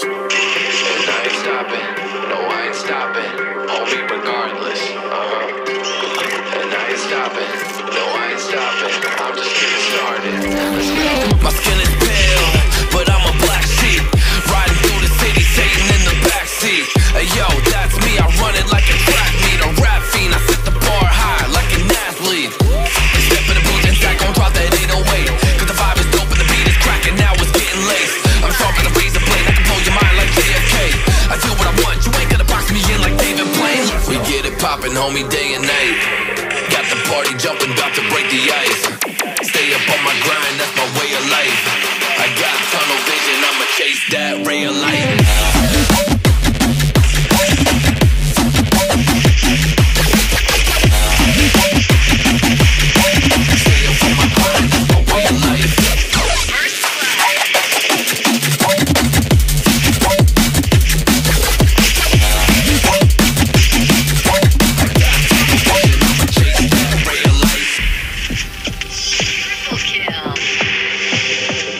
And I ain't stopping. No, I ain't stopping. Homie, regardless. Uh huh. And I ain't stopping. No, I ain't stopping. I'm just getting started. My skin is pale, but I'm a black sheep. Riding through the city, Satan in the backseat. Yo, that's me, I run it like a track meet. A rap fiend, I set the bar high like an athlete. Step in the booth and stack on drop that 808. Cause the vibe is dope and the beat is cracking, now it's getting late. I'm get it poppin', homie, day and night. Got the party jumping, about to break the ice. Stay up on my grind, that's my way of life. I got tunnel vision, I'ma chase that ray of light.